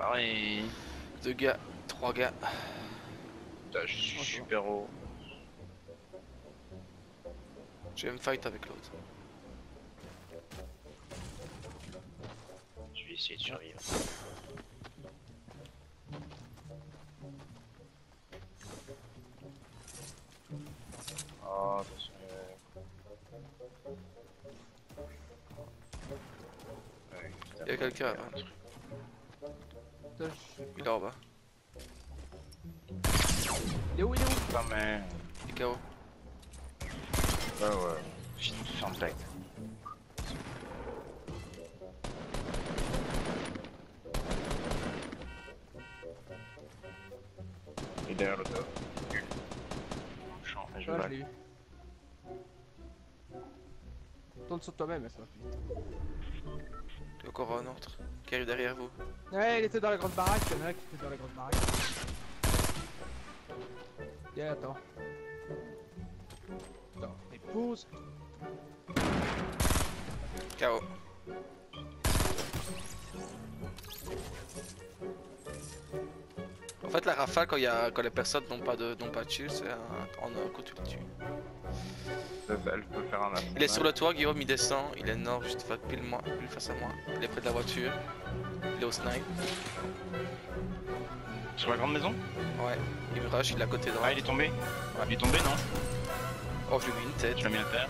Foiré. Deux gars, trois gars. Putain, je suis super haut. J'ai un fight avec l'autre. Je vais essayer de survivre. Oh, attention. Ouais, Il y a quelqu'un Putain, je- Il est en bas. Il est où, il est où? Putain, mais. Il est KO. Ouais, ouais. Je ferme ta Et derrière l'auto. Je je l'ai eu. Tourne sur toi-même, ça a encore un autre qui arrive derrière vous. Ouais, il était dans la grande baraque, il y en a un qui était dans la grande baraque. Attends. Attends, mais pause. KO. En fait, la rafale, quand, y a, quand les personnes n'ont pas de, n'ont pas de shield, c'est un, en un coup tu le tues. Elle peut faire un Il est sur le toit, Guillaume, il descend, il est nord, juste pile, moi, pile face à moi. Il est près de la voiture. Il est au snipe. Sur la grande maison? Ouais, il me rush, il est à côté droit. Ah, il est tombé Il est tombé, non? Oh, je lui ai mis une tête. Je l'ai mis à terre.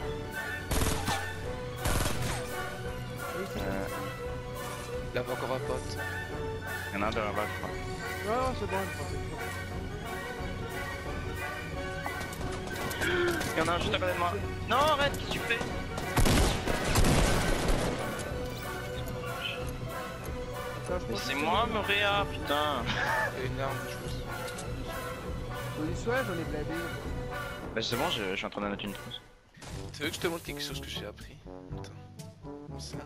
Euh, Il avait encore un pote. il y en a un derrière là, je crois. Oh, c'est bon, il faut Il y en a un juste à côté de moi. Non, arrête, qu'est-ce que tu fais? C'est moi, Moréa, putain Il y a une arme, je pense. Oui, ouais, j'en ai blindé. Bah c'est bon, je, je suis en train d'en mettre une trousse. Tu veux que je te montre quelque chose que j'ai appris? Attends. Comme ça?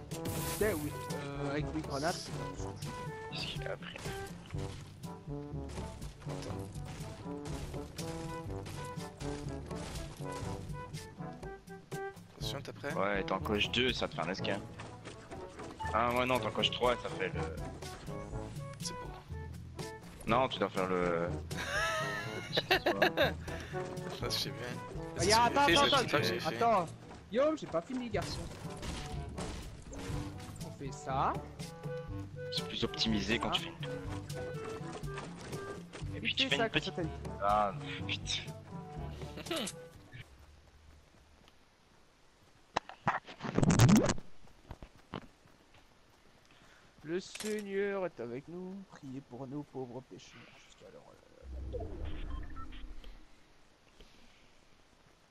Tiens, oui. Euh, avec les grenades. Qu'est-ce qu'il a appris? Attention, t'es prêt Ouais, t'en coches 2, ça te fait un escape. Ah ouais, non, t'en coches 3, ça fait le... C'est beau. Non, tu dois faire le... Ça, bien. Ah, que attends, attends, attends. Attends. Yo, j'ai pas fini, garçon. On fait ça. C'est plus optimisé quand tu fais une... Et puis tu fais ça une petite... Ah, putain. Le Seigneur est avec nous. Priez pour nous, pauvres pécheurs. Jusqu'à l'heure. euh,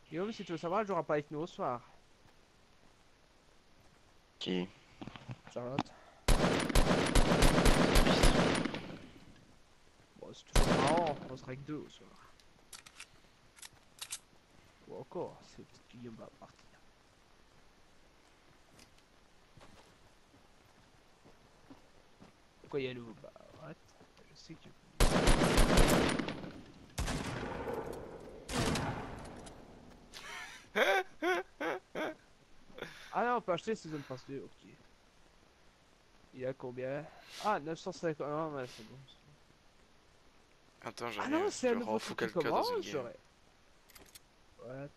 Guillaume, si tu veux savoir, elle jouera pas avec nous au soir. Qui? Charlotte. Bon, c'est toujours marrant, on sera avec deux au soir. Ou encore, c'est peut-être Guillaume va partir. Pourquoi il y a le bah what Je sais que. ah non, on peut acheter Season Pass 2, ok. Il y a combien? Ah, 950. Ah, ouais, c'est bon. Attends, Ah j'arrive. non, c'est un nouveau truc qui quelqu'un dans une commence, game. j'aurais. What?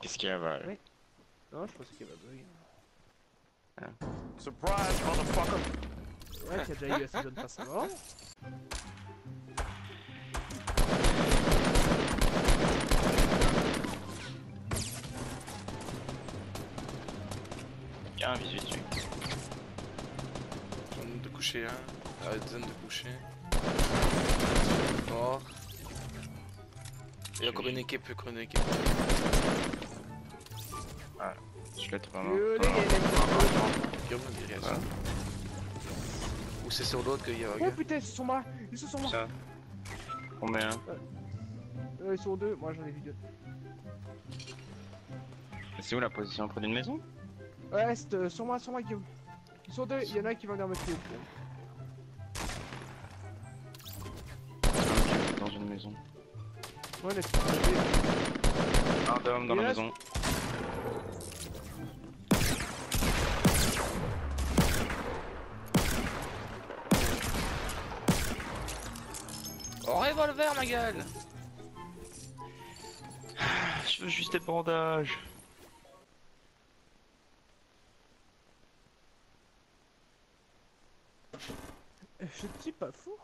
Qu'est-ce qu'il y a, là Oui. Non, je pensais qu'il y avait bug. Surprise, motherfucker! Ouais, qu'il y a déjà eu la Season Pass avant. Il y a un visu dessus. Zone de coucher, hein. Ah, zone de coucher. Mort. Il y a encore une équipe, encore une équipe. Je l'ai vraiment. Ou c'est sur l'autre qu'il y a un Oh gars. putain, ils sont sur moi Ils sont sur moi Ça. Combien Euh, Ils sont deux, moi j'en ai vu deux. C'est où la position près d'une maison? Ouais, c'est euh, sur moi, sur moi, Guillaume. Ils sont deux, il y en a un qui va venir me tuer. Dans une maison. Ouais, laisse Un d'homme dans la maison. Revolver, ma gueule Je veux juste des bandages. Je ne suis pas fou.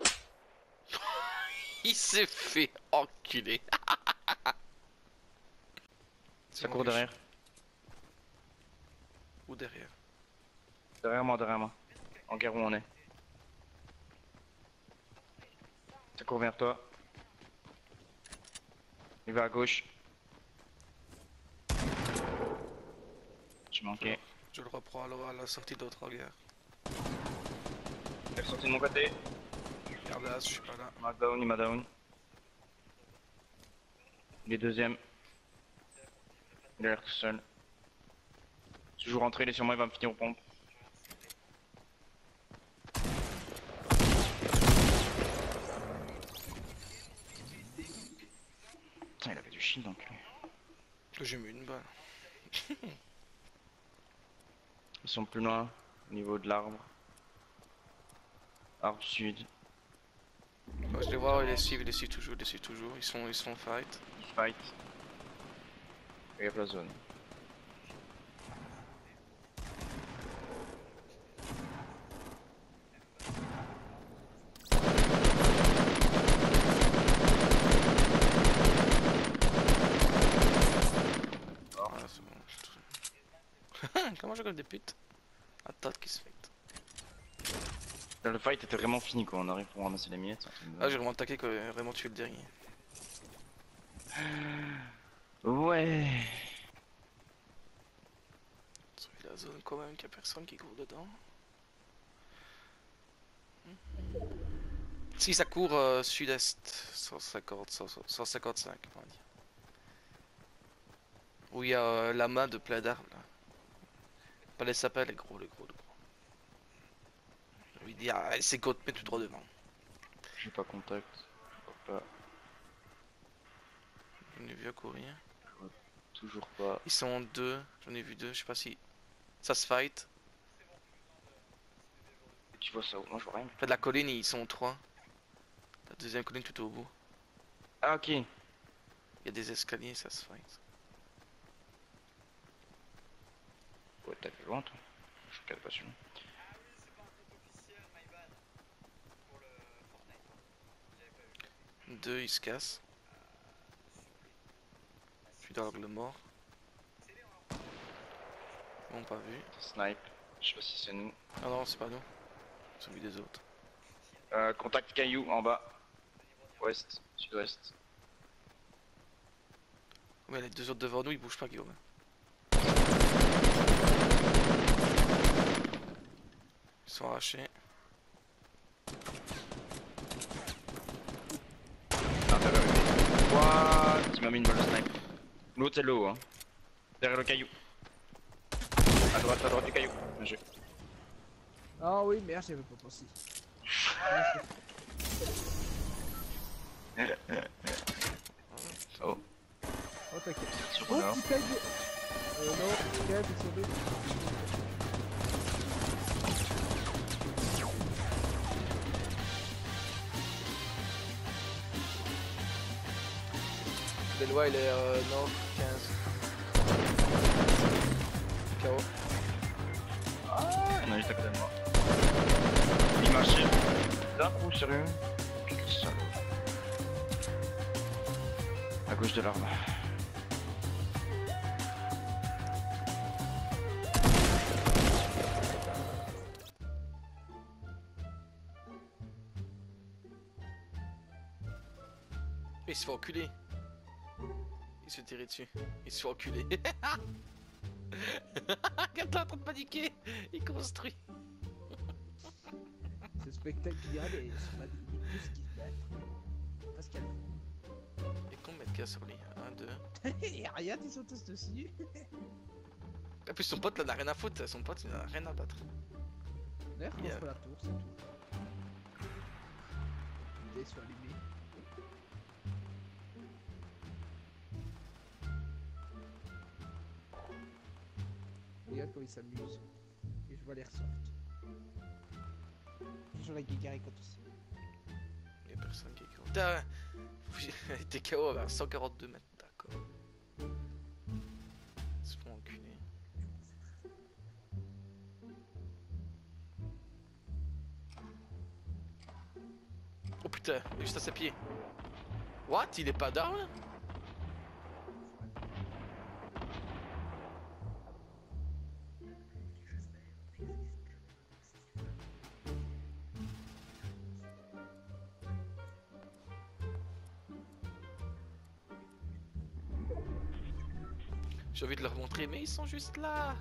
Il s'est fait enculer. Ça court derrière. Ou derrière. Derrière moi, derrière moi. En guerre où on est. Ça court vers toi. Il va à gauche. Tu manquais. Je le reprends à la, à la sortie de l'autre guerre. Il est sorti de mon côté. Regarde là, je suis pas là. Il m'a down, il m'a down. Il est deuxième. Il a l'air tout seul. Toujours rentré, il est sur moi, il va me finir aux pompes. Putain, il avait du shield donc. J'ai mis une balle. Ils sont plus loin, au niveau de l'arbre. Arbre sud. Ouais, je les vois, ils les suivent, ils les suivent toujours, ils les suivent toujours. Ils sont, ils sont fight. Ils fight. Regarde la zone. Ah, c'est bon. je te- Comment je gueule des putes Attends qui se fait. Le fight était vraiment fini quoi, on arrive pour ramasser les miettes. de Ah, j'ai vraiment attaqué j'ai vraiment tué le dernier. Ouais. La zone quand même, qu'il y a personne qui court dedans. Si ça court euh, sud-est, 150, 100, 155 on va dire. Où il y a euh, la main de plein d'arbres là. Pas les sapins, les gros, les gros, les gros. Il dit, ah, c'est côte, mais tout droit devant. J'ai pas contact. Je vois pas. J'en ai vu à courir. Toujours pas. Ils sont deux, j'en ai vu deux, je sais pas si. Ça se fight. Tu vois ça où? Moi je vois rien. Près de la colline, ils sont trois. La deuxième colline tout au bout. Ah ok. Il y a des escaliers, ça se fight. Ouais, t'as vu loin toi. Je regarde pas celui-là. Deux, ils se cassent. Je suis dans l'angle mort. Bon, pas vu. Snipe. Je sais pas si c'est nous. Ah non, c'est pas nous. C'est celui des autres. Euh, contact caillou en bas. Ouest, sud-ouest. Mais les deux autres devant nous, ils bougent pas, Guillaume. Sont arrachés. Ah. What? Il m'a mis une balle de snipe. L'autre c'est l'eau hein. Derrière le caillou. À droite, à droite du caillou. Bien joué. Ah oui, merde, j'avais pas pensé. Oh, Oh, t'inquiète. sur Oh, putain de... Euh, non, Kev, ils sont deux. Le loi, il est euh, nord 15. KO. Ah, il y en a juste à côté de moi. Il marchait. D'un coup, sérieux. À gauche de l'arbre. Il se fait enculer. Il se fait tirer dessus. Il se fait enculer. Regarde-toi en train de paniquer. Il construit. C'est spectaculaire, mais c'est pas des pouces qui se battent. Pascal. Et combien de cas sur lui 1, 2. Et rien, ils sont tous dessus. En plus, son pote là n'a rien à foutre. Son pote il n'a rien à battre. D'ailleurs, Yeah. contre la tour, c'est tout. Les dés sont allumés. Quand ils s'amusent. Et je vois l'airsoft. Je joue la Gagaricot aussi. Y'a personne qui est KO. KO à 142 mètres, d'accord. C'est pour enculé. Oh putain, il est juste à ses pieds. What? Il est pas down? J'ai envie de leur montrer, mais ils sont juste là